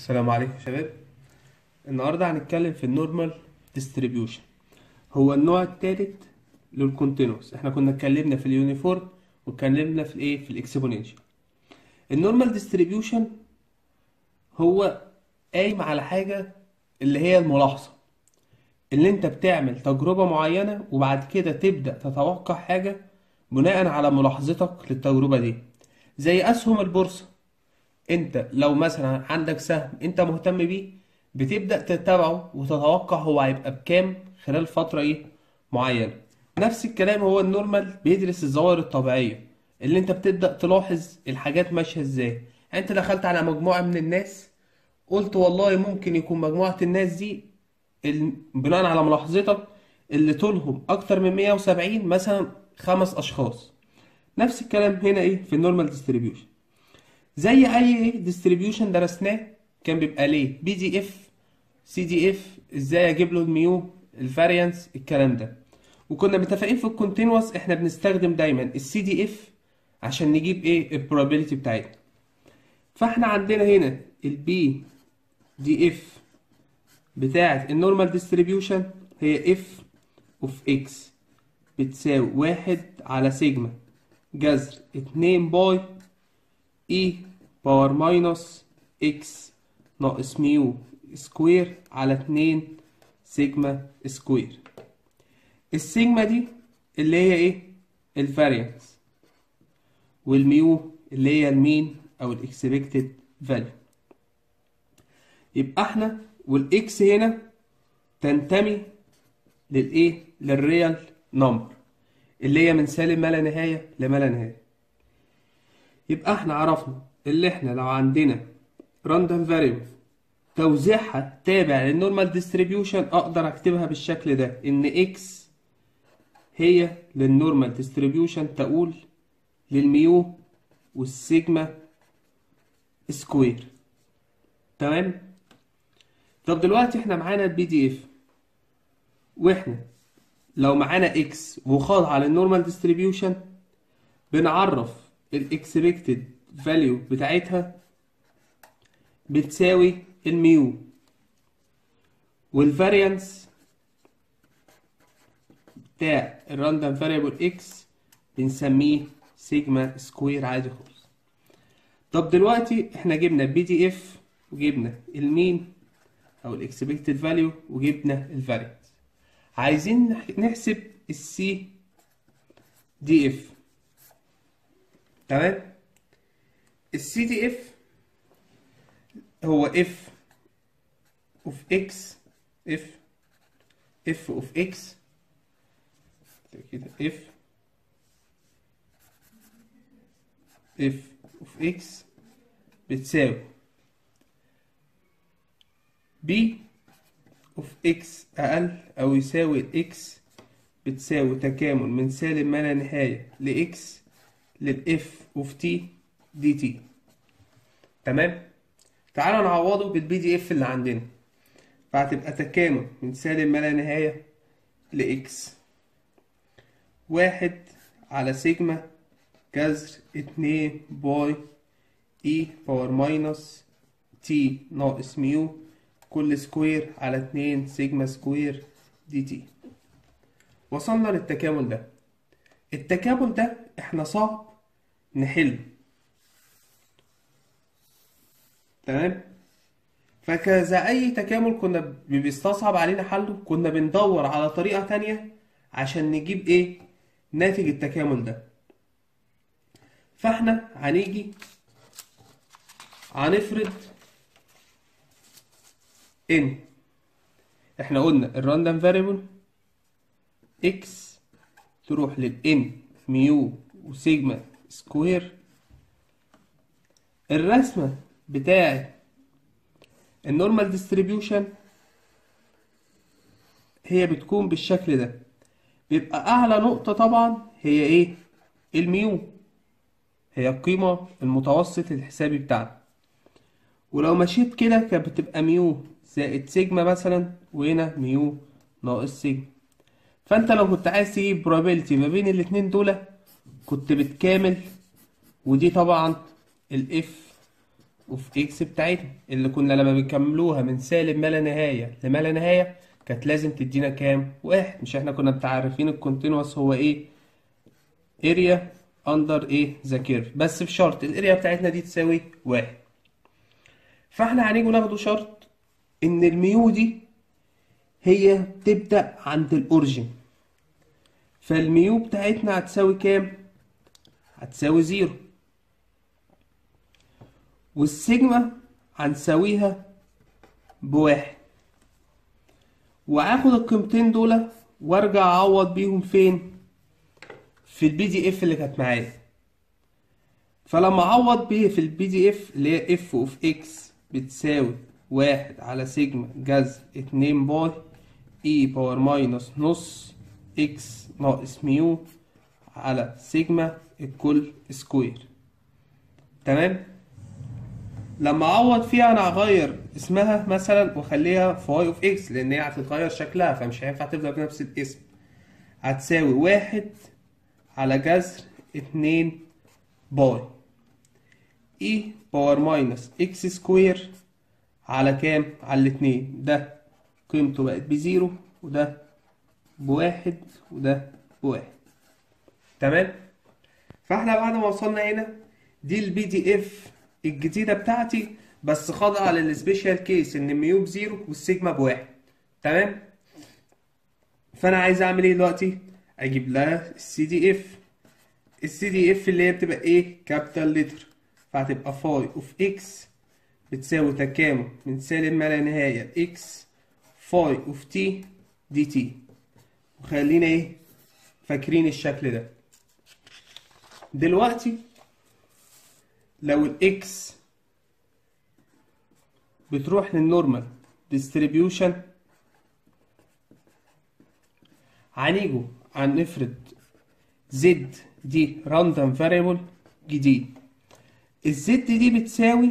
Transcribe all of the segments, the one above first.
السلام عليكم شباب. النهارده هنتكلم في ال normal distribution. هو النوع الثالث لل continuous إحنا كنا اتكلمنا في ال uniform واتكلمنا في الايه؟ في ال exponential ال normal distribution هو قايم على حاجة اللي هي الملاحظة. اللي انت بتعمل تجربة معينة وبعد كده تبدأ تتوقع حاجة بناء على ملاحظتك للتجربة دي. زي أسهم البورصة. انت لو مثلا عندك سهم انت مهتم بيه بتبدأ تتابعه وتتوقع هو هيبقى بكام خلال فترة إيه معينة. نفس الكلام هو النورمال بيدرس الظواهر الطبيعية اللي انت بتبدأ تلاحظ الحاجات ماشية إزاي. يعني انت دخلت على مجموعة من الناس قلت والله ممكن يكون مجموعة الناس دي بناء على ملاحظتك اللي طولهم أكتر من 170 مثلا خمس أشخاص. نفس الكلام هنا إيه في ال normal distribution. زي أي distribution درسناه كان بيبقى ليه بي دي اف سي دي اف إزاي أجيب له ال mu ال variance الكلام ده. وكنا متفقين في ال continuous إحنا بنستخدم دايما ال CDF عشان نجيب إيه؟ ال probability بتاعتنا. فإحنا عندنا هنا ال PDF بتاعت ال normal distribution هي f of x بتساوي واحد على سيجما جذر اتنين pi e power minus x ناقص mu square على اتنين sigma square ال sigma دي اللي هي إيه؟ ال variance وال mu اللي هي ال mean أو ال expected value يبقى إحنا وال x هنا تنتمي للإيه؟ لل real number اللي هي من سالب ما لا نهاية لما لا نهاية. يبقى إحنا عرفنا اللي إحنا لو عندنا random variable توزيعها تابع لل normal distribution أقدر أكتبها بالشكل ده إن x هي لل normal distribution تقول لل mu وال sigma square تمام؟ طب دلوقتي إحنا معانا ال PDF وإحنا لو معانا x وخاضعة لل normal distribution بنعرف ال expected value بتاعتها بتساوي ال mu وال variance بتاع ال random variable x بنسميه sigma square عادي خالص. طب دلوقتي إحنا جبنا ال PDF وجبنا ال mean أو ال expected value وجبنا ال variance عايزين نحسب ال CDF تمام؟ ال CDF هو F of x F F of x كده. F F of x بتساوي P of x أقل أو يساوي ال x بتساوي تكامل من سالب ما لا نهاية ل x لل f of t dt. تمام؟ تعالوا نعوضه بال PDF اللي عندنا. فهتبقى تكامل من سالب ما لا نهاية ل x واحد على سيجما جذر اتنين pi e power minus t ناقص mu كل square على اتنين sigma square dt وصلنا للتكامل ده. التكامل ده إحنا صعب نحله. تمام؟ فكذا أي تكامل كنا بيستصعب علينا حله كنا بندور على طريقة تانية عشان نجيب إيه؟ ناتج التكامل ده. فإحنا هنيجي هنفرض إن. إحنا قلنا ال random variable X تروح لل N mu و sigma square الرسمة بتاعت ال normal distribution هي بتكون بالشكل ده. بيبقى أعلى نقطة طبعا هي إيه؟ ال mu. هي القيمة المتوسط الحسابي بتاعنا. ولو مشيت كده كانت بتبقى mu زائد سيجما مثلا وهنا mu ناقص سيجما. فأنت لو كنت عايز تجيب probability ما بين الاتنين دول كنت بتكامل ودي طبعا ال f of X بتاعتنا اللي كنا لما بنكملوها من سالب ما لا نهاية لما لا نهاية كانت لازم تدينا كام؟ واحد مش إحنا كنا متعرفين ال continuous هو إيه؟ area under إيه؟ the curve بس بشرط ال area بتاعتنا دي تساوي واحد فاحنا هنيجي ناخده شرط إن ال mu دي هي تبدأ عند ال origin فال mu بتاعتنا هتساوي كام؟ هتساوي zero وال sigma هنساويها بواحد. وهاخد القيمتين دول وارجع أعوض بيهم فين؟ في ال PDF اللي كانت معايا. فلما أعوض بيه في ال PDF اللي هي f of X بتساوي واحد على سيجما جذر اتنين pi e power minus نص X ناقص mu على سيجما الكل square تمام؟ لما أعوض فيها أنا هغير اسمها مثلا وأخليها phi of X لأن هي هتتغير شكلها فمش هينفع تفضل بنفس الاسم. هتساوي واحد على جذر اتنين pi. e power minus X square على كام؟ على الاتنين. ده قيمته بقت ب zero وده بواحد وده بواحد. تمام؟ فإحنا بعد ما وصلنا هنا دي ال PDF الجديدة بتاعتي بس خاضعة لل special case إن mu ب zero وال sigma بواحد. تمام؟ فأنا عايز أعمل إيه دلوقتي؟ أجيب لها ال CDF ال CDF اللي هي بتبقى إيه؟ capital letter فهتبقى phi of X بتساوي تكامل من سالب ما لا نهاية. X phi of t dt وخلينا إيه؟ فاكرين الشكل ده. دلوقتي لو ال X بتروح لل normal distribution هنيجوا هنفرض Z دي random variable جديد. ال Z دي بتساوي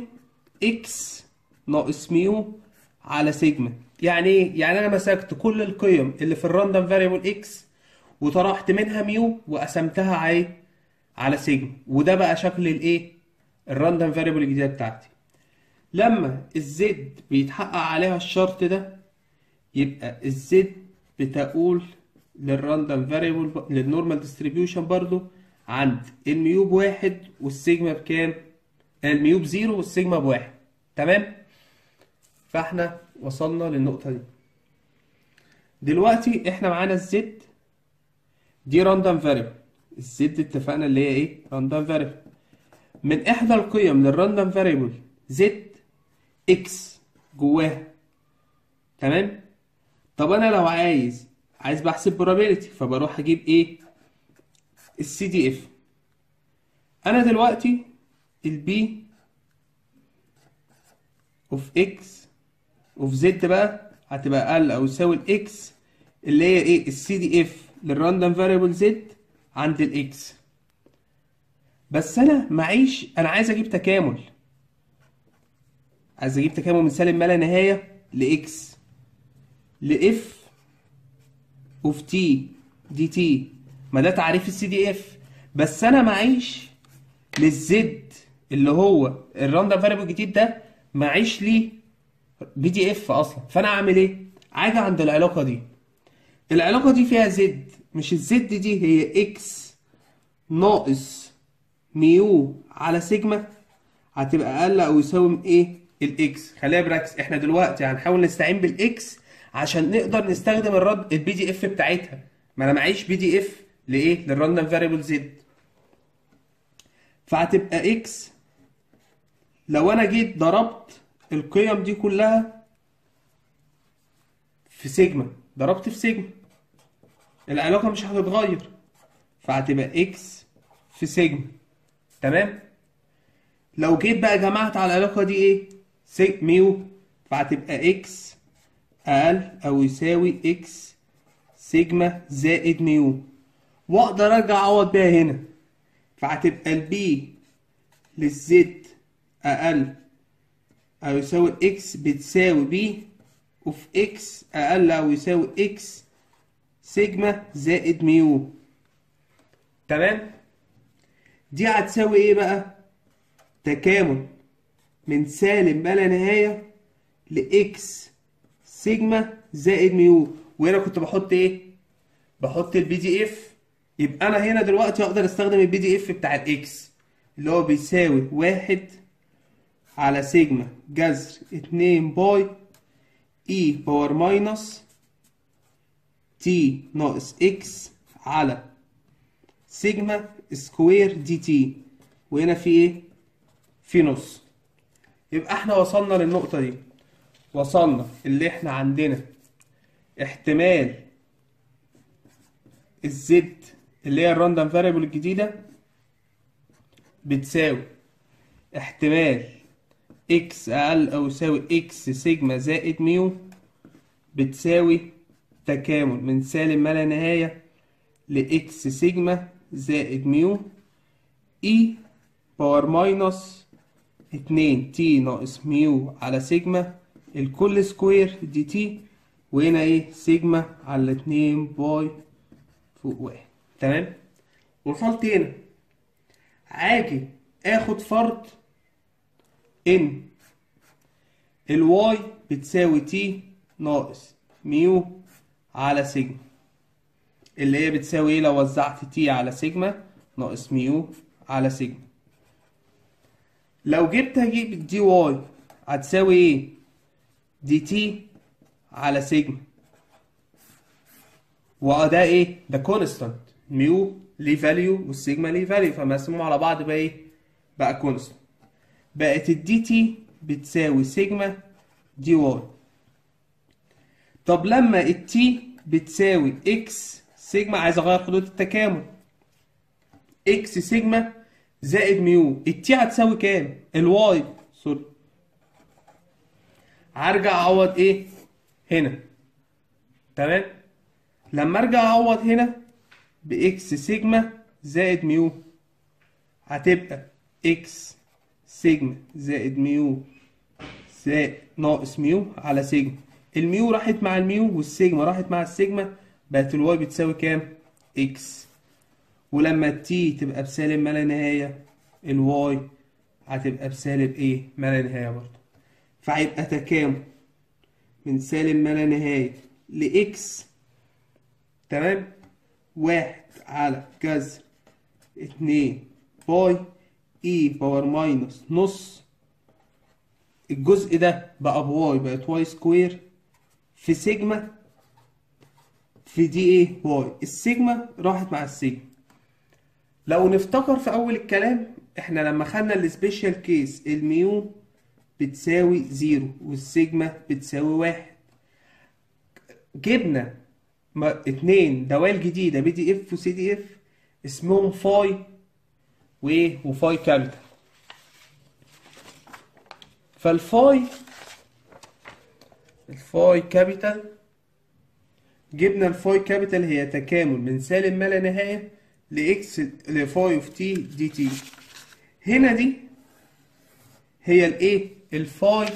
X ناقص mu على سيجما يعني إيه؟ يعني أنا مسكت كل القيم اللي في ال random variable X وطرحت منها mu وقسمتها على على سيجما وده بقى شكل الايه ال random variable الجديدة بتاعتي. لما ال Z بيتحقق عليها الشرط ده يبقى ال Z بتقول لل random variable لل normal distribution برضو عند ال mu بواحد والسيجما بكام؟ ال mu ب zero وال sigma بواحد. تمام؟ فاحنا وصلنا للنقطة دي. دلوقتي إحنا معانا ال Z دي random variable ال Z اتفقنا اللي هي إيه؟ random variable من إحدى القيم لل random variable Z X جواها تمام؟ طب أنا لو عايز عايز بحسب probability فبروح أجيب إيه؟ ال CDF أنا دلوقتي ال P of X of Z بقى هتبقى أقل أو يساوي ال X اللي هي إيه؟ ال CDF لل random variable Z عند ال X بس أنا معيش أنا عايز أجيب تكامل. عايز أجيب تكامل من سالب ما لا نهايه ل X ل f of t dt ما ده تعريف ال CDF بس أنا معيش لل Z اللي هو ال random variable الجديد ده معيش ليه PDF أصلا. فأنا أعمل إيه؟ أجي عند العلاقة دي. العلاقة دي فيها Z مش ال Z دي هي X ناقص mu على سيجما هتبقى أقل أو يساوي إيه؟ ال X. خليها براكس إحنا دلوقتي هنحاول نستعين بال X عشان نقدر نستخدم الرد ال PDF بتاعتها. ما أنا معيش PDF لإيه؟ لل random variable Z فهتبقى X. لو أنا جيت ضربت القيم دي كلها في سيجما ضربت في سيجما العلاقة مش هتتغير. فهتبقى إكس في سيجما. تمام؟ لو جيت بقى جمعت على العلاقة دي إيه؟ سيج mu فهتبقى x أقل أو يساوي إكس سيجما زائد ميو وأقدر أرجع أعوض بيها هنا. فهتبقى ال p لل z أقل أو يساوي إكس بتساوي p of x أقل أو يساوي إكس سيجما زائد ميو تمام؟ دي هتساوي إيه بقى؟ تكامل من سالب ما لا نهاية لإكس سيجما زائد ميو وهنا كنت بحط إيه؟ بحط ال PDF يبقى أنا هنا دلوقتي أقدر أستخدم ال PDF بتاع ال x اللي هو بيساوي واحد على سيجما جذر اتنين pi e power minus t ناقص x على sigma square dt وهنا في إيه؟ في نص. يبقى إحنا وصلنا للنقطة دي. وصلنا اللي إحنا عندنا. احتمال ال z اللي هي ال random variable الجديدة بتساوي. احتمال x أقل أو يساوي x sigma زائد mu بتساوي تكامل من سالب ما لا نهاية لإكس سيجما زائد ميو إي power minus اتنين t ناقص mu على سيجما الكل square dt وهنا إيه؟ سيجما على اتنين pi فوق واحد. تمام؟ وصلت هنا. عاجي اخد فرض ان ال y بتساوي t ناقص mu على سيجما. اللي هي بتساوي إيه؟ لو وزعت t على سيجما ناقص mu على سيجما لو جبت أجيب ال dy هتساوي إيه؟ dt على سيجما وده إيه؟ ده constant mu ليه value وال sigma ليه value فمقسمهم على بعض بقى إيه؟ بقى constant بقت ال dt بتساوي sigma dy طب لما ال t بتساوي x sigma عايز أغير حدود التكامل. إكس سيجما زائد ميو. ال t هتساوي كام؟ ال y. sorry. هرجع أعوض إيه؟ هنا. تمام؟ لما أرجع أعوض هنا بإكس سيجما زائد ميو هتبقى إكس سيجما زائد ميو زائد ناقص mu على سيجما. الميو راحت مع الميو والسيجما راحت مع السيجما. بقت ال y بتساوي كام؟ x ولما ال t تبقى بسالب ما لا نهاية ال y هتبقى بسالب إيه؟ ما لا نهاية برضه. فهيبقى تكامل من سالب ما لا نهاية ل x تمام؟ واحد على جذر اتنين. pi e power minus نص. الجزء ده بقى ب y بقت y square في سيجما. في d إيه؟ y. ال sigma راحت مع السيجما لو نفتكر في أول الكلام إحنا لما خدنا ال special case ال mu بتساوي zero وال sigma بتساوي واحد. جبنا اتنين دوال جديدة PDF و CDF اسمهم phi وايه و phi capital فال phi ال phi capital جبنا ال phi capital هي تكامل من سالب ما لا نهاية ل x ل phi of t dt هنا دي هي الايه ال phi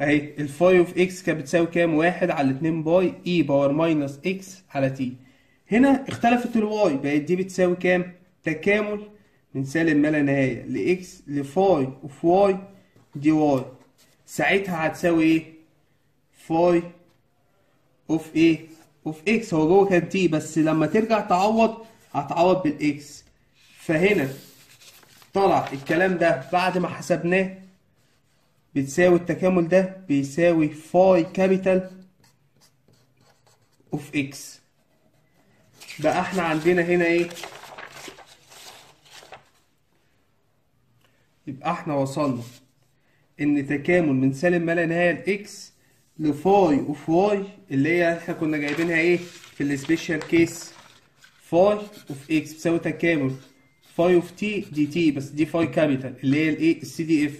أهي ال phi of x كانت بتساوي كام؟ واحد على اتنين pi e power minus x على t هنا اختلفت ال y بقت دي بتساوي كام؟ تكامل من سالب ما لا نهاية ل x ل phi of y dy ساعتها هتساوي إيه؟ phi of إيه of x هو جوه كان t بس لما ترجع تعوض هتعوض بال x فهنا طلع الكلام ده بعد ما حسبناه. بتساوي التكامل ده بيساوي phi capital of x بقى إحنا عندنا هنا إيه؟ يبقى إحنا وصلنا إن تكامل من سالب ما لا نهاية ل x ل phi of y اللي هي إحنا كنا جايبينها إيه في ال special case phi of x بتساوي تكامل. phi of t dt بس دي phi capital اللي هي الايه ال CDF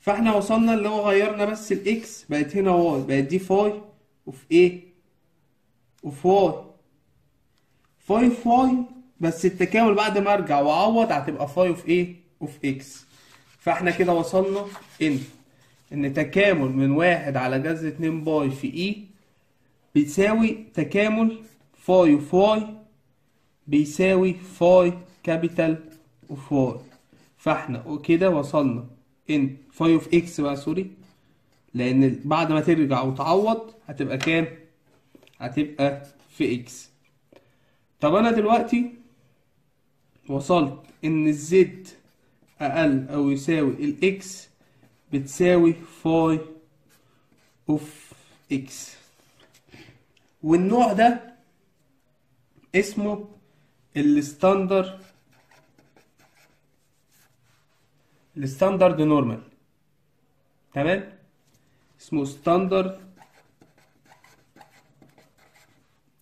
فاحنا وصلنا اللي هو غيرنا بس ال x بقت هنا y بقت دي phi of إيه of y. phi of y بس التكامل بعد ما ارجع واعوض هتبقى phi of إيه of x فاحنا كده وصلنا إن. إن تكامل من واحد على جذر اتنين pi في e بيساوي تكامل phi of y بيساوي phi capital of y فإحنا كده وصلنا إن phi of x بقى sorry. لأن بعد ما ترجع وتعوض هتبقى كام؟ هتبقى phi x. طب أنا دلوقتي وصلت إن ال z أقل أو يساوي ال x بتساوي phi of x والنوع ده اسمه ال standard ال standard normal. تمام؟ اسمه standard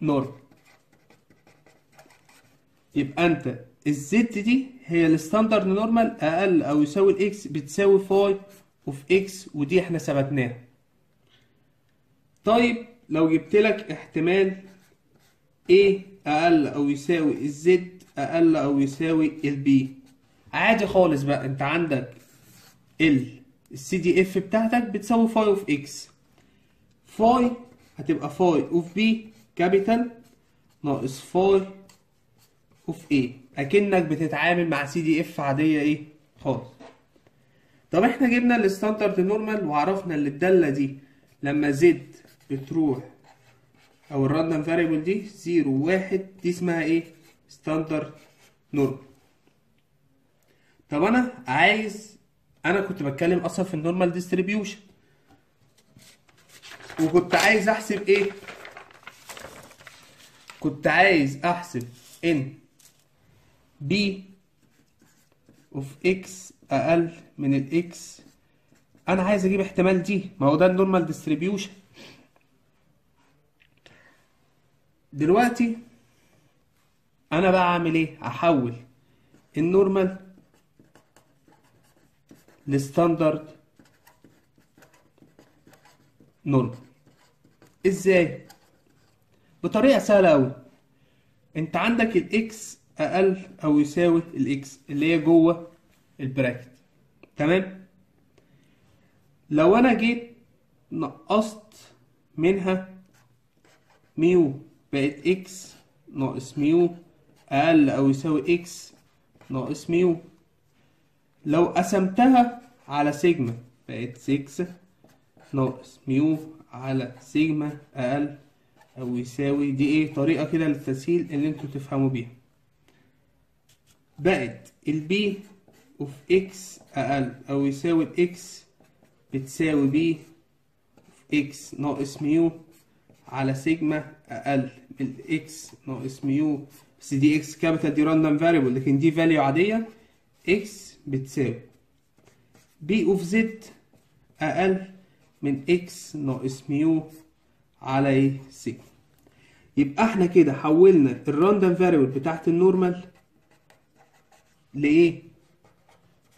norm يبقى انت ال z دي هي ال standard normal أقل أو يساوي ال x بتساوي phi of x ودي إحنا ثبتناها طيب لو جبت لك احتمال A أقل أو يساوي ال z أقل أو يساوي ال b عادي خالص بقى انت عندك ال ال CDF بتاعتك بتساوي phi of x phi هتبقى phi of b capital ناقص phi of a أكنك بتتعامل مع CDF عادية إيه؟ خالص. طب إحنا جبنا ال standard normal وعرفنا ان الدالة دي لما z بتروح أو ال random variable دي zero واحد دي اسمها إيه؟ standard normal طب أنا عايز أنا كنت بتكلم أصلا في ال normal distribution وكنت عايز أحسب إيه؟ كنت عايز أحسب إن P of x أقل من ال x أنا عايز أجيب احتمال دي ما هو ده ال normal distribution دلوقتي أنا بقى أعمل إيه؟ أحول ال normal ل standard normal إزاي؟ بطريقة سهلة قوي أنت عندك ال x أقل أو يساوي ال x اللي هي جوه ال bracket. تمام؟ لو أنا جيت نقصت منها mu بقت x ناقص mu أقل أو يساوي x ناقص mu. لو قسمتها على سيجما بقت x ناقص mu على سيجما أقل أو يساوي. دي إيه؟ طريقة كده للتسهيل اللي أنتوا تفهموا بيها. بقت ال P of x أقل أو يساوي ال x بتساوي of x ناقص mu على سيجما أقل من ال x ناقص mu بس دي x capital دي random variable لكن دي value عادية. x بتساوي P of z أقل من x ناقص mu على سيجما. يبقى إحنا كده حولنا ال random variable بتاعت ال normal لإيه؟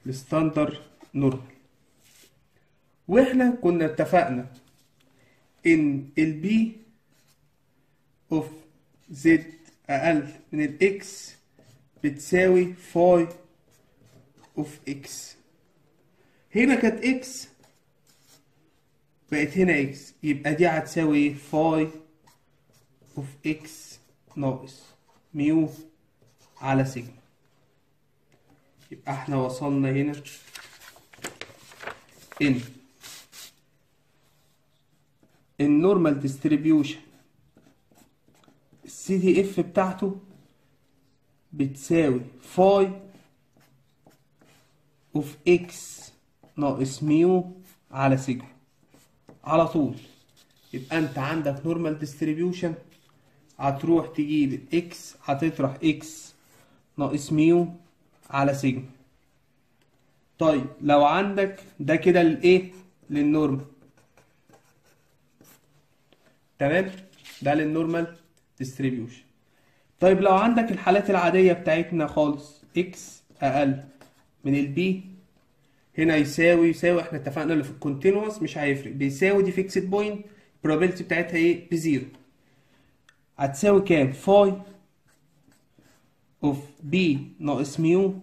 ل standard normal وإحنا كنا اتفقنا إن ال P of z أقل من ال x بتساوي phi of x هنا كانت x بقت هنا x يبقى دي هتساوي إيه phi of x ناقص mu على سيجما يبقى إحنا وصلنا هنا. إن. ال normal distribution ال CDF بتاعته بتساوي phi of x ناقص mu على سيجما على طول. يبقى انت عندك normal distribution هتروح تجيب ال x هتطرح x ناقص mu على سيجما طيب لو عندك ده كده للايه لل normal. تمام؟ ده لل normal distribution طيب لو عندك الحالات العادية بتاعتنا خالص x أقل من ال b هنا يساوي يساوي إحنا اتفقنا اللي في ال continuous مش هيفرق. بيساوي دي fixed point probability بتاعتها إيه؟ بزيرو. هتساوي كام؟ phi of b ناقص mu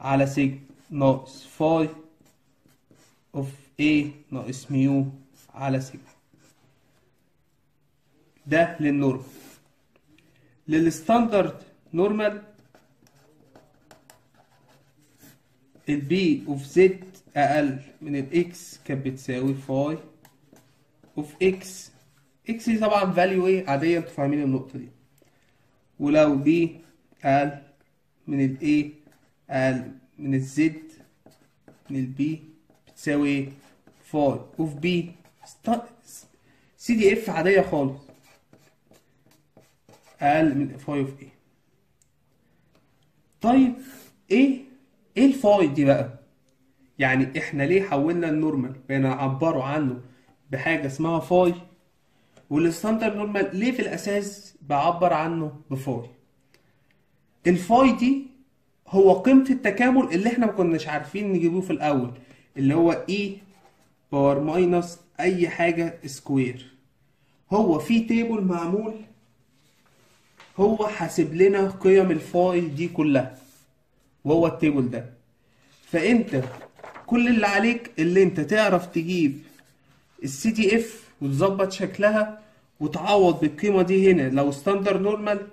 على سيجما ناقص phi of a ناقص mu على سيجما ده لل normal لل standard normal ال P of Z أقل من ال X كانت بتساوي phi of X X دي طبعا value إيه؟ عادية أنتوا فاهمين النقطة دي. ولو B أقل من ال A أقل من ال Z من ال B بتساوي إيه phi of B CDF عادية خالص. أقل من phi of A طيب إيه إيه ال phi دي بقى. يعني إحنا ليه حولنا ال normal؟ بقينا نعبره عنه بحاجة اسمها phi وال standard normal ليه في الأساس بعبر عنه ب phi ال phi دي هو قيمة التكامل اللي إحنا ما كناش عارفين نجيبوه في الأول اللي هو E power minus أي حاجة square هو في table معمول هو حاسب لنا قيم ال phi دي كلها. وهو ال table ده. فأنت كل اللي عليك اللي انت تعرف تجيب ال CDF وتظبط شكلها وتعوض بالقيمة دي هنا. لو standard normal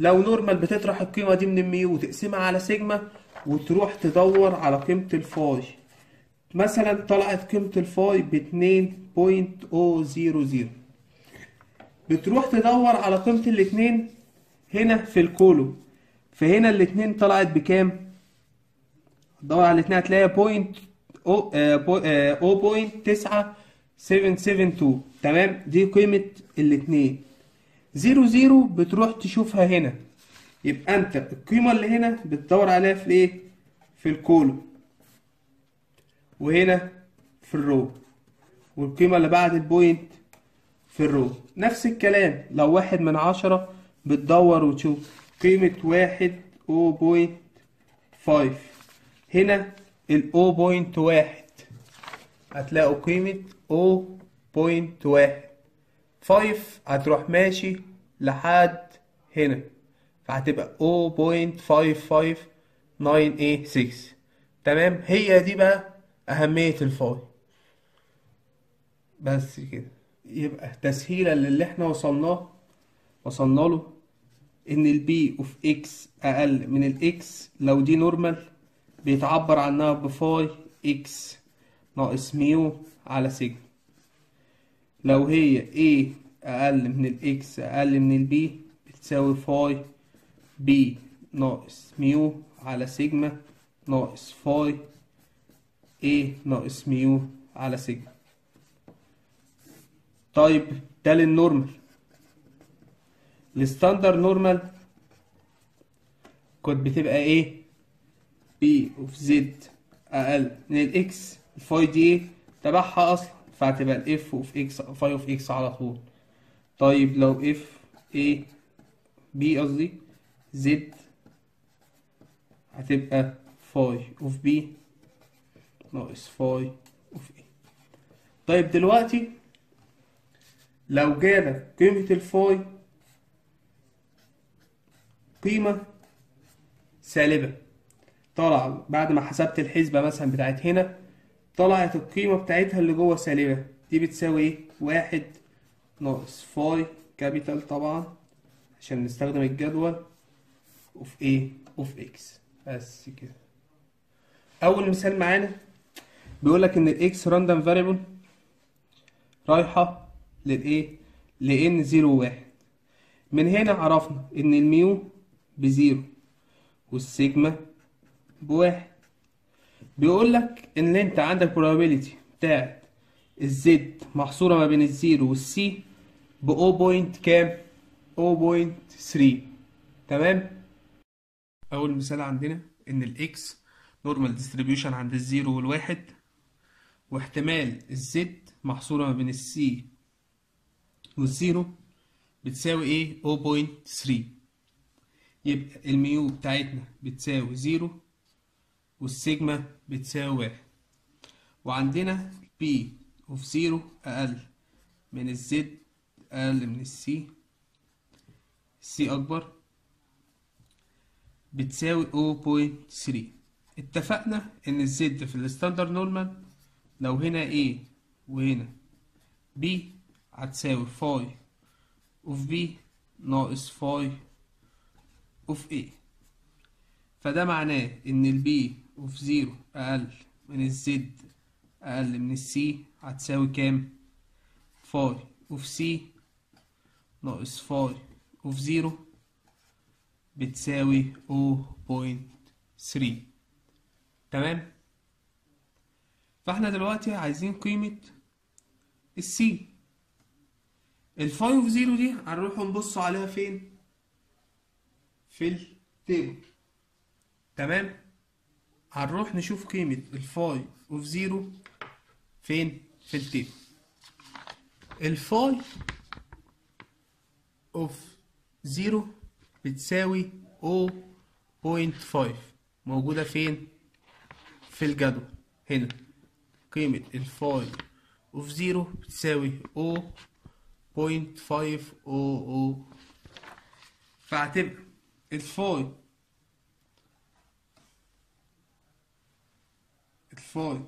لو normal بتطرح القيمة دي من ال mu وتقسمها على سيجما وتروح تدور على قيمة ال phi. مثلا طلعت قيمة ال phi باتنين point O zero zero. بتروح تدور على قيمة الاتنين هنا في ال column. فهنا الاتنين طلعت بكام؟ تدور على الاتنين هتلاقيها point O point تسعة seven seven two. تمام؟ دي قيمة الاتنين. zero zero بتروح تشوفها هنا. يبقى أنت القيمة اللي هنا بتدور عليها في إيه؟ في ال column وهنا في ال row. والقيمة اللي بعد ال point في ال row. نفس الكلام. لو واحد من عشرة بتدور وتشوف قيمة واحد O point five. هنا ال O point واحد. هتلاقوا قيمة O point واحد. five هتروح ماشي لحد هنا. فهتبقى 0.55986 تمام؟ هي دي بقى أهمية ال phi بس كده. يبقى تسهيلا للي إحنا وصلناه وصلنا له إن ال P of X أقل من ال X لو دي normal بيتعبر عنها ب phi X ناقص mu على سيجما لو هي A أقل من ال X أقل من ال B بتساوي phi B ناقص mu على سيجما ناقص phi A ناقص mu على سيجما طيب ده لل normal. ال standard normal كنت بتبقى إيه P of Z أقل من ال X ال phi دي تبعها أصلا. فهتبقى ال F of X phi of X على طول. طيب لو F A B قصدي Z هتبقى phi of B ناقص phi of A طيب دلوقتي لو جالك قيمة ال phi قيمة سالبة. طلع بعد ما حسبت الحسبة مثلا بتاعت هنا طلعت القيمة بتاعتها اللي جوه سالبة دي بتساوي إيه؟ واحد ناقص phi capital طبعا عشان نستخدم الجدول of إيه؟ of X بس كده أول مثال معانا بيقولك إن ال X random variable رايحة للإيه؟ ل N zero واحد من هنا عرفنا إن ال mu ب zero وال sigma بواحد بيقول لك إن أنت عندك probability بتاعت ال Z محصورة ما بين ال zero وال C ب 0. كام؟ 0.3 تمام؟ أول مثال عندنا إن ال X normal distribution عند ال zero والواحد واحتمال ال Z محصورة ما بين ال C وال zero بتساوي إيه؟ 0.3 يبقى ال mu بتاعتنا بتساوي zero وال sigma بتساوي واحد وعندنا P of zero أقل من ال Z أقل من ال C ال C أكبر بتساوي 0.3 اتفقنا إن ال Z في ال standard normal لو هنا A وهنا B هتساوي phi of B ناقص phi of A. فده معناه إن ال P of zero أقل من ال Z أقل من ال C هتساوي كام؟ phi. of C ناقص phi. of zero بتساوي 0.3 تمام؟ فاحنا دلوقتي عايزين قيمة ال C ال phi of zero دي هنروح نبص عليها فين؟ في ال table تمام؟ هنروح نشوف قيمة ال phi of zero فين؟ في ال table ال phi of zero بتساوي 0.5 موجودة فين؟ في الجدول. هنا. قيمة ال phi of zero بتساوي 0.500 فهتبقى ال phi ال phi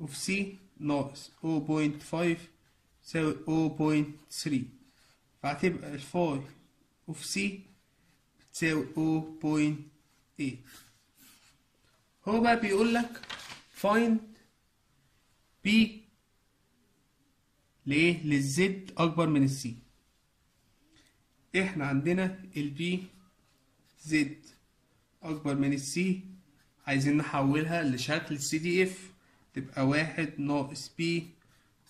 of c ناقص 0.5 تساوي 0.3 فهتبقى ال phi of c تساوي 0.8 هو بقى بيقول لك find b ليه لل z أكبر من السي إحنا عندنا ال P z أكبر من السي عايزين نحولها لشكل CDF تبقى واحد ناقص P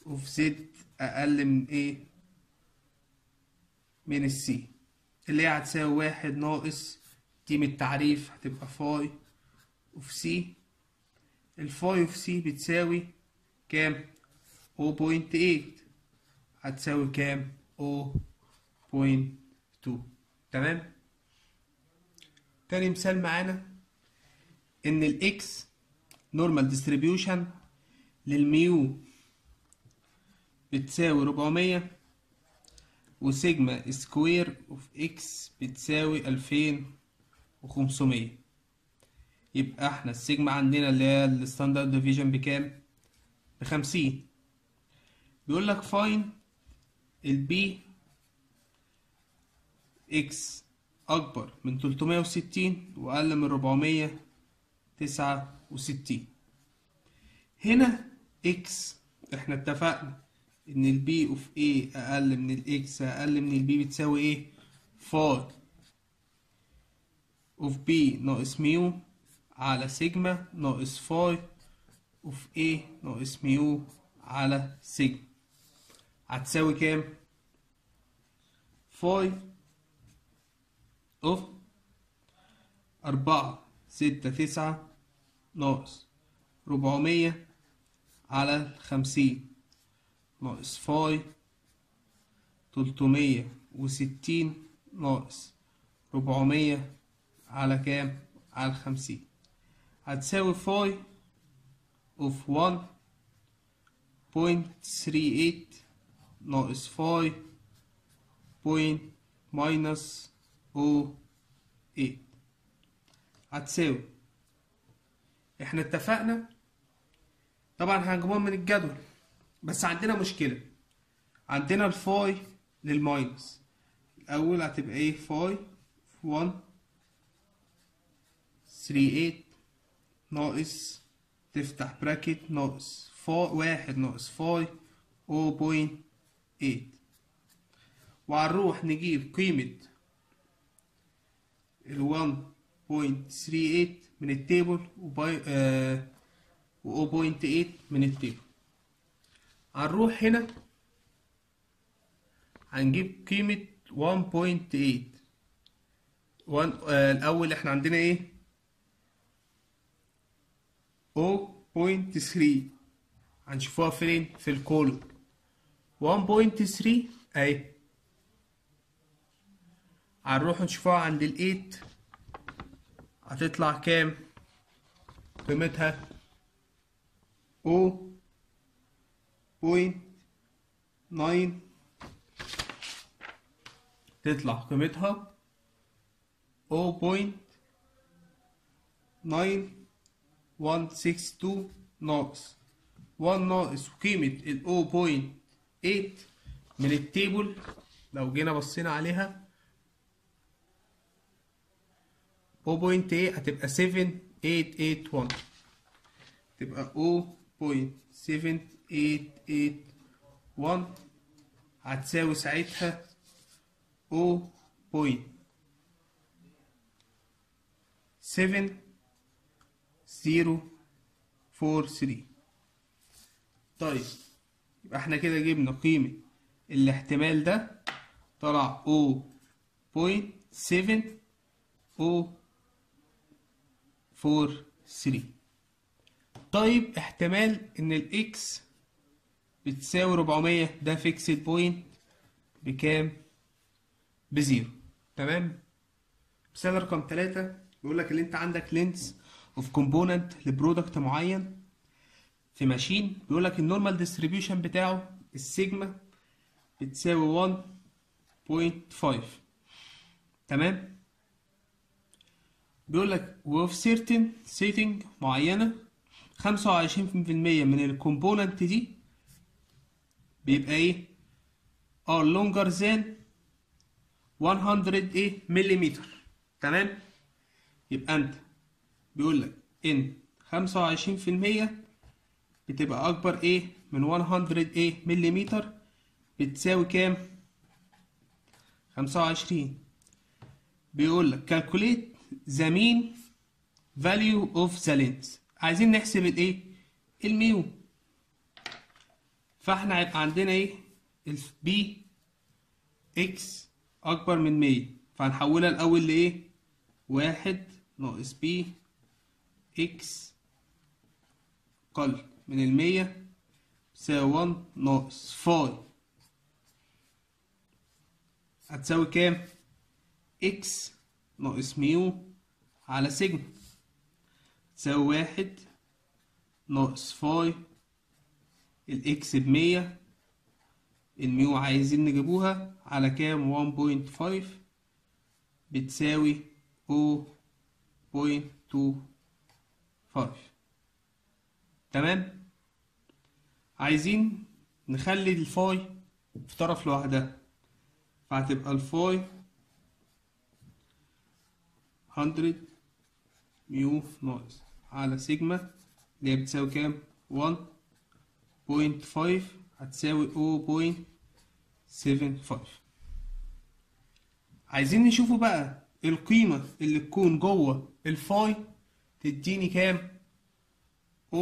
of z أقل من إيه من السي اللي هي هتساوي واحد ناقص دي من التعريف هتبقى phi of c ال phi of c بتساوي كام؟ 0.8 هتساوي كام؟ 0.2 تمام؟ تاني مثال معانا. إن ال x normal distribution لل mu بتساوي 400 و sigma square of x بتساوي 2500 يبقى إحنا السيجما عندنا اللي هي ال standard deviation بكام؟ بخمسين. بيقول لك find ال P x أكبر من 360 وأقل من 469 هنا x إحنا اتفقنا إن ال P of a أقل من ال x أقل من ال b بتساوي إيه؟ phi of b ناقص mu على سيجما ناقص phi of A ناقص mu على سيجما هتساوي كام؟ phi of أربعة. ستة تسعة ناقص. ربعمية على خمسين. ناقص phi تلتمية وستين. ناقص. ربعمية على كام؟ على خمسين. هتساوي phi of 1.38 ناقص phi point minus أو 8 هتساوي إحنا اتفقنا؟ طبعا هنجيبهم من الجدول بس عندنا مشكلة. عندنا ال phi للماينس. الأول هتبقى إيه؟ فاي في 1 38 ناقص تفتح براكت ناقص فا واحد ناقص فاي أو بوينت ايت وهنروح نجيب قيمة ال 1.38 من التيبل آه و 0.8 من التيبل. هنروح هنا هنجيب قيمة 1.8 وان آه الأول إحنا عندنا إيه؟ 0.3 هنشوفوها فين؟ في الكولوم. 1.3 أهي. هنروح نشوفوها عند ال 8 هتطلع كام؟ قيمتها؟ 0.9 تطلع قيمتها؟ 0.9162 ناقص 1 ناقص قيمة ال 0.8 من التيبل لو جينا بصينا عليها 0.8 هتبقى 7 881 تبقى 0.7881 هتساوي ساعتها 0.7043 طيب يبقى إحنا كده جبنا قيمة الاحتمال ده طلع 0.7043 طيب احتمال إن ال x بتساوي 400 ده fixed point بكام؟ ب zero. تمام؟ مثال رقم 3 بيقول لك اللي أنت عندك length of component ل product معين في machine بيقول لك ال normal distribution بتاعه السيجما بتساوي 1.5 تمام؟ بيقول لك وفي certain setting معينة 25% من الكومبوننت دي بيبقى إيه؟ are longer than 100 إيه مليمتر تمام؟ يبقى أنت بيقول لك إن 25% بتبقى أكبر إيه؟ من 100 إيه مليمتر بتساوي كام؟ 25 بيقول لك calculate the mean value of عايزين نحسب الايه؟ ال mu. فاحنا هيبقى عندنا إيه؟ ال P x أكبر من 100 فهنحولها الأول لايه واحد ناقص P x أقل من المية تساوي 1 ناقص phi. هتساوي كام؟ x ناقص mu على سيجما. تساوي واحد ناقص phi ال x بمية. ال mu عايزين نجيبوها على كام؟ 1.5 بتساوي 0.25 تمام؟ عايزين نخلي ال phi في طرف لوحدها فهتبقى ال phi 100 mu ناقص على سيجما اللي هي بتساوي كام؟ 1.5 هتساوي 0.75 عايزين نشوفوا بقى القيمة اللي تكون جوه ال phi تديني كام؟ 0.75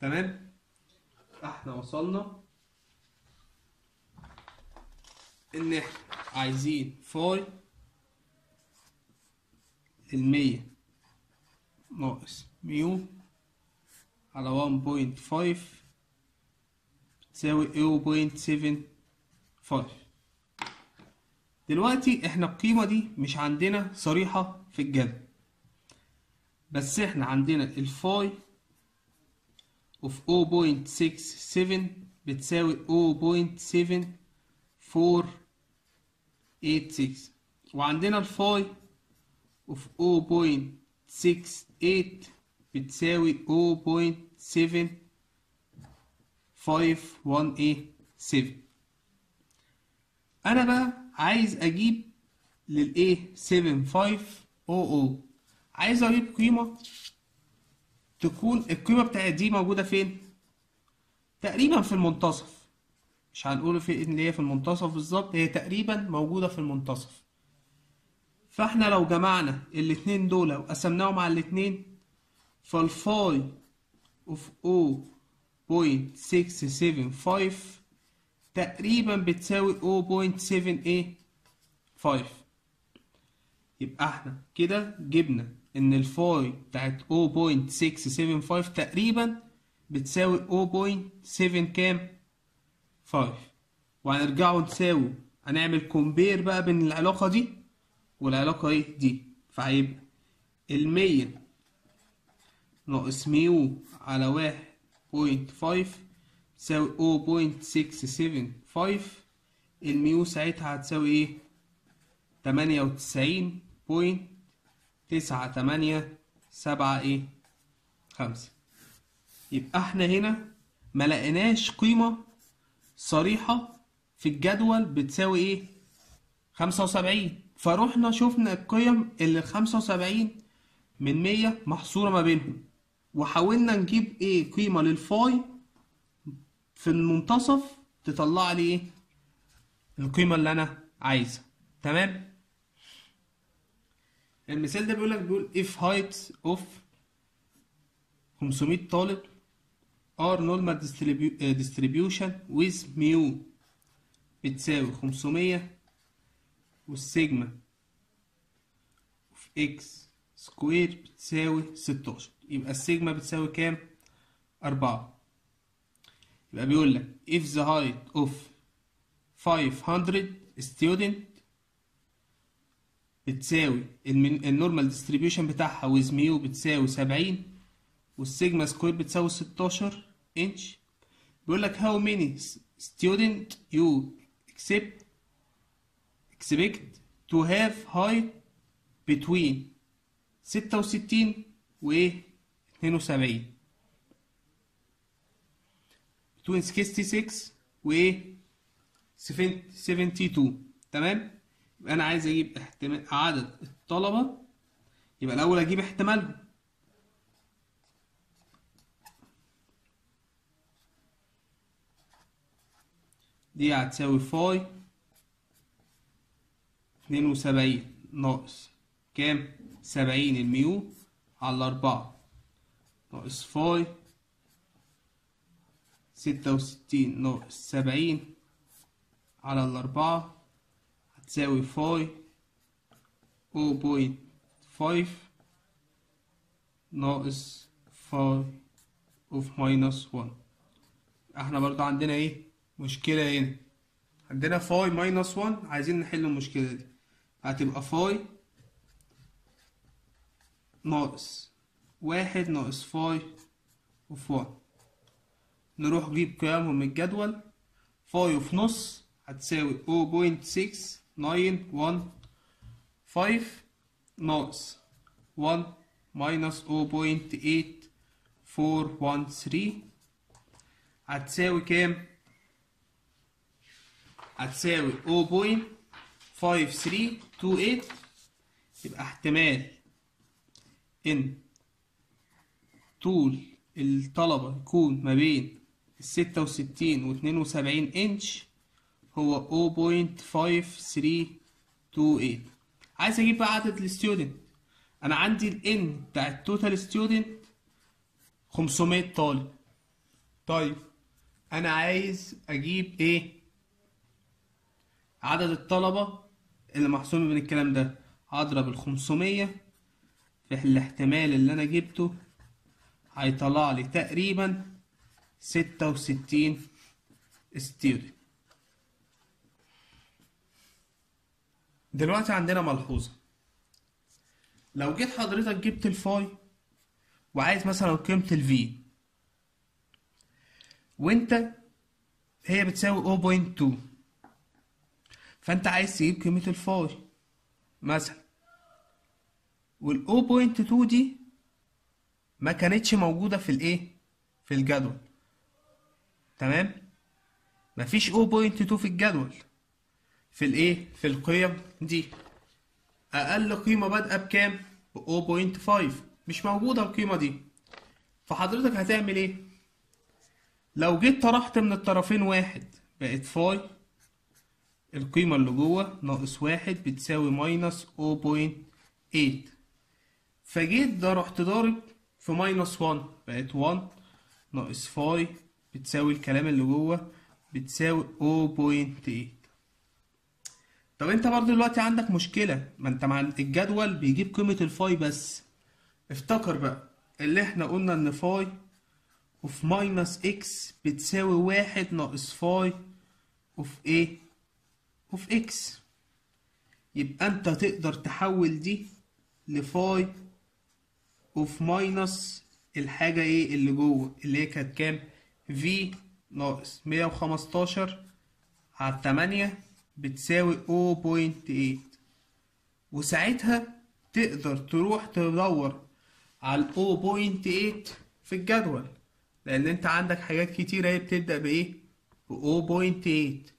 تمام؟ إحنا وصلنا إن إحنا عايزين phi المية. ناقص mu على 1.5 تساوي 0.75 دلوقتي إحنا القيمة دي مش عندنا صريحة في الجدول بس إحنا عندنا ال phi of 0.67 بتساوي 0.7486 وعندنا ال phi of 0.68 بتساوي 0.7518 أنا بقى عايز أجيب للإيه 7500 عايز أجيب قيمة تكون القيمة بتاعت دي موجودة فين؟ تقريبا في المنتصف. مش هنقول في إن هي في المنتصف بالظبط هي تقريبا موجودة في المنتصف. فإحنا لو جمعنا الاتنين دول وقسمناهم على الاتنين فال phi of 0.675 تقريبا بتساوي 0.785 يبقى إحنا كده جبنا إن ال phi بتاعت 0.675 تقريبا بتساوي 0.7 كام؟ 5 وهنرجعوا نساوي. هنعمل compare بقى بين العلاقة دي والعلاقة إيه؟ دي. فهيبقى المية ناقص mu على واحد point five تساوي o point six seven five. ال mu ساعتها هتساوي إيه؟ تمانية وتسعين point تسعة تمانية سبعة إيه؟ خمسة. يبقى إحنا هنا ما لقيناش قيمة صريحة في الجدول بتساوي إيه؟ خمسة وسبعين. فروحنا شفنا القيم اللي 75 من 100 محصورة ما بينهم. وحاولنا نجيب إيه؟ قيمة للفاي في المنتصف تطلع لي إيه؟ القيمة اللي أنا عايزها. تمام؟ المثال ده بيقول لك بيقول if heights of 500 طالب distribu- آه، distribution with mu بتساوي 500 والسيجما في x سكوير بتساوي 16 يبقى السيجما بتساوي كام؟ أربعة يبقى بيقول لك if the height of 500 student بتساوي ال normal distribution بتاعها with mu بتساوي 70 وال sigma square بتساوي 16 انش بيقول لك how many student you accept expect to have height between 66 و 72 between 66 و 72 تمام؟ يبقى أنا عايز أجيب احتمال عدد الطلبة. يبقى الأول أجيب احتمالهم. دي هتساوي phi اتنين وسبعين ناقص كام؟ سبعين ال mu على أربعة ناقص phi ستة وستين ناقص سبعين على الأربعة. هتساوي phi o point five ناقص phi of minus one. إحنا برضو عندنا إيه؟ مشكلة هنا. عندنا phi minus one عايزين نحل المشكلة دي. هتبقى phi ناقص واحد ناقص phi of one نروح نجيب قيمهم من الجدول. phi of نص هتساوي 0.6915 ناقص 1 minus 0.8413 هتساوي كام؟ هتساوي 0.5328 يبقى احتمال إن طول الطلبة يكون ما بين الستة وستين واتنين وسبعين انش هو 0.5328 عايز أجيب بقى عدد ال student أنا عندي ال n بتاع ال total student 500 طالب. طيب أنا عايز أجيب إيه؟ عدد الطلبة اللي محسوب من الكلام ده. هضرب ال 500 في الاحتمال اللي أنا جبته. هيطلع لي تقريبا 66 student دلوقتي عندنا ملحوظة. لو جيت حضرتك جبت ال phi وعايز مثلا قيمة ال phi وأنت هي بتساوي 0.2 فأنت عايز تجيب قيمة ال phi مثلا. وال 0.2 دي ما كانتش موجودة في الإيه؟ في الجدول. تمام؟ مفيش 0.2 في الجدول. في الإيه؟ في القيم دي. أقل قيمة بادئة بكام؟ ب 0.5 مش موجودة القيمة دي. فحضرتك هتعمل إيه؟ لو جيت طرحت من الطرفين واحد بقت phi القيمة اللي جوه ناقص واحد بتساوي minus 0.8 فجيت ده رحت ضارب في minus 1 بقت 1 ناقص phi بتساوي الكلام اللي جوه بتساوي 0.8 طب انت برضو دلوقتي عندك مشكلة ما انت مع الجدول بيجيب قيمة ال phi بس. افتكر بقى اللي إحنا قلنا ان phi of minus x بتساوي واحد ناقص phi of إيه of x يبقى أنت تقدر تحول دي ل phi of minus الحاجة إيه اللي جوه اللي هي كانت كام؟ في ناقص مية وخمستاشر على تمانية بتساوي 0.8 وساعتها تقدر تروح تدور على 0.8 في الجدول لأن أنت عندك حاجات كتيرة هي بتبدأ بإيه؟ ب 0.8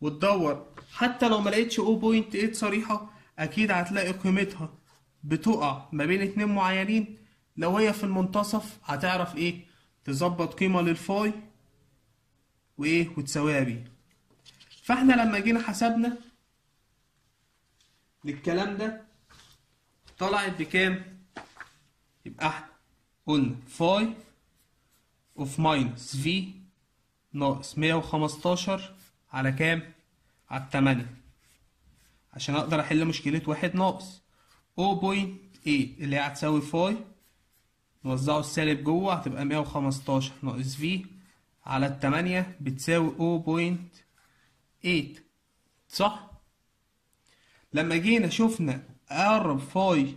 وتدور حتى لو ما لقيتش 0.8 صريحة أكيد هتلاقي قيمتها بتقع ما بين اتنين معينين. لو هي في المنتصف هتعرف إيه؟ تظبط قيمة لل phi وايه؟ وتساويها بيه. فاحنا لما جينا حسبنا للكلام ده طلعت بكام؟ يبقى إحنا قلنا phi of minus V ناقص 115 على كام؟ على التمانية. عشان أقدر أحل مشكلة واحد ناقص. 0.8 اللي هي هتساوي phi نوزعه السالب جوه هتبقى 115 ناقص V على التمانية بتساوي 0.8 صح؟ لما جينا شفنا اقرب phi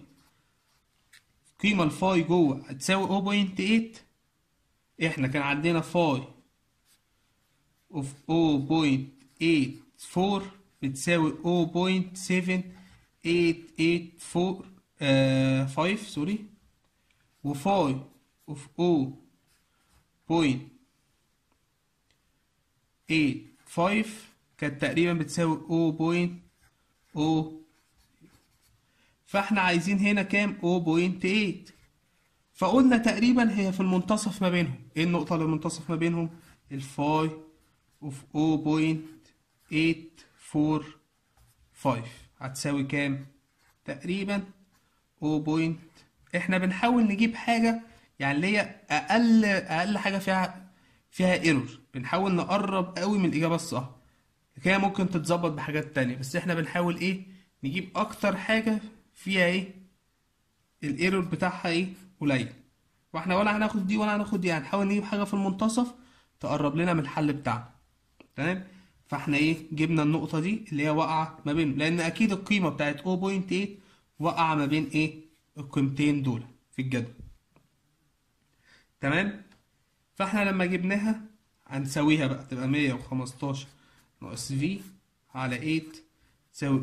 قيمة ال phi جوه هتساوي 0.8 إحنا كان عندنا phi of 0.84 بتساوي 0.7884 آه 5 sorry و phi of 0.85 كانت تقريبا بتساوي 0.0 فاحنا عايزين هنا كام؟ 0.8 فقلنا تقريبا هي في المنتصف ما بينهم. إيه النقطة اللي المنتصف ما بينهم؟ ال phi of 0.845 هتساوي كام؟ تقريبا 0. إحنا بنحاول نجيب حاجة يعني اللي هي أقل أقل حاجة فيها فيها error بنحاول نقرب قوي من الإجابة الصح. هي ممكن تتظبط بحاجات تانية. بس إحنا بنحاول إيه؟ نجيب أكتر حاجة فيها إيه؟ ال error بتاعها إيه؟ قليل. وإحنا ولا هناخد دي ولا هناخد دي. هنحاول نجيب حاجة في المنتصف تقرب لنا من الحل بتاعنا. تمام؟ فاحنا إيه جبنا النقطة دي اللي هي واقعة ما بين لأن أكيد القيمة بتاعت 0.8 واقعة ما بين إيه القيمتين دول في الجدول. تمام؟ فاحنا لما جبناها هنساويها بقى تبقى 115 ناقص في على 8 تساوي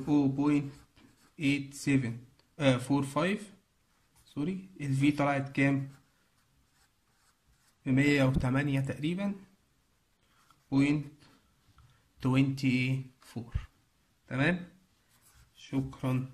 0.87 آه 45 sorry ال V طلعت كام؟ بمية وتمانية تقريبا. point twenty four تمام؟ شكرا.